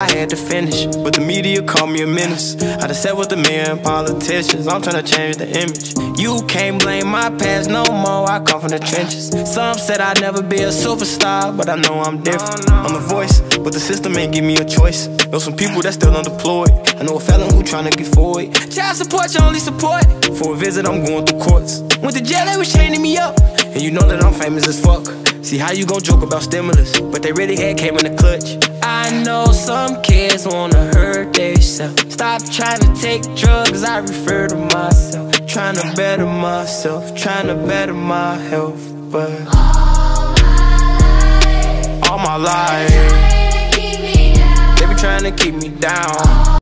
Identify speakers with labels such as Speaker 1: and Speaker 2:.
Speaker 1: I had to finish, but the media called me a menace. I just sat with the men, politicians. I'm trying to change the image. You can't blame my past no more. I come from the trenches. Some said I'd never be a superstar, but I know I'm different. I'm the voice, but the system ain't give me a choice. Know some people that still undeployed. I know a felon who trying to get forward. Child support, your only support. For a visit, I'm going through courts. Went to jail, they was chaining me up. And you know that I'm famous as fuck. See how you gon' joke about stimulus, but they really had came in the clutch. I know some kids wanna hurt themselves. Stop trying to take drugs, I refer to myself. Trying to better myself, trying to better my health, but all my life, they be trying to keep me down.